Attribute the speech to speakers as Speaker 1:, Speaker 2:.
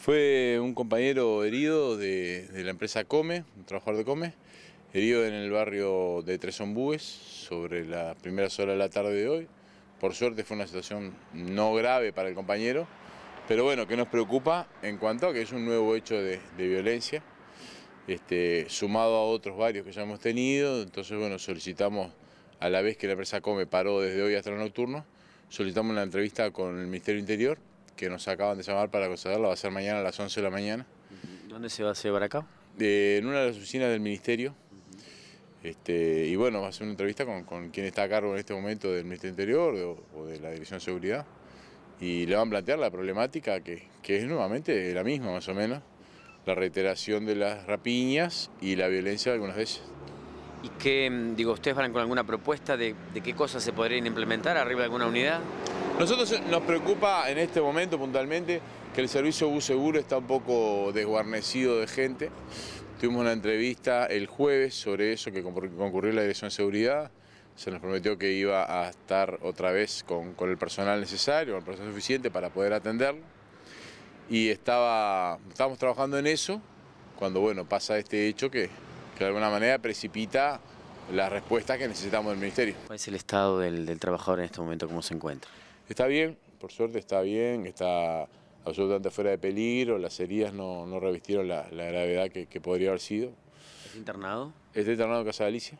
Speaker 1: Fue un compañero herido de, la empresa Come, un trabajador de Come, herido en el barrio de Tres Ombúes sobre las primeras horas de la tarde de hoy. Por suerte fue una situación no grave para el compañero, pero bueno, que nos preocupa en cuanto a que es un nuevo hecho de, violencia, este, sumado a otros varios que ya hemos tenido, entonces bueno, solicitamos a la vez que la empresa Come paró desde hoy hasta el nocturno, solicitamos una entrevista con el Ministerio Interior que nos acaban de llamar para concederla, va a ser mañana a las 11 de la mañana.
Speaker 2: ¿Dónde se va a llevar acá?
Speaker 1: en una de las oficinas del Ministerio. Este, y bueno, va a ser una entrevista con, quien está a cargo en este momento del Ministerio Interior o, de la Dirección de Seguridad. Y le van a plantear la problemática que, es nuevamente la misma más o menos, la reiteración de las rapiñas y la violencia algunas veces.
Speaker 2: ¿Y qué, digo, ustedes van con alguna propuesta de, de qué cosas se podrían implementar arriba de alguna unidad?
Speaker 1: Nosotros nos preocupa en este momento puntualmente que el servicio bus seguro está un poco desguarnecido de gente. Tuvimos una entrevista el jueves sobre eso que concurrió la Dirección de Seguridad. Se nos prometió que iba a estar otra vez con, el personal necesario, con el personal suficiente para poder atenderlo. Y estaba, estábamos trabajando en eso cuando bueno, pasa este hecho que, de alguna manera precipita la respuesta que necesitamos del Ministerio.
Speaker 2: ¿Cuál es el estado del trabajador en este momento? ¿Cómo se encuentra?
Speaker 1: Está bien, por suerte está bien, está absolutamente fuera de peligro, las heridas no, revistieron la, gravedad que, podría haber sido.
Speaker 2: ¿Es internado?
Speaker 1: Está internado en Casa de Alicia.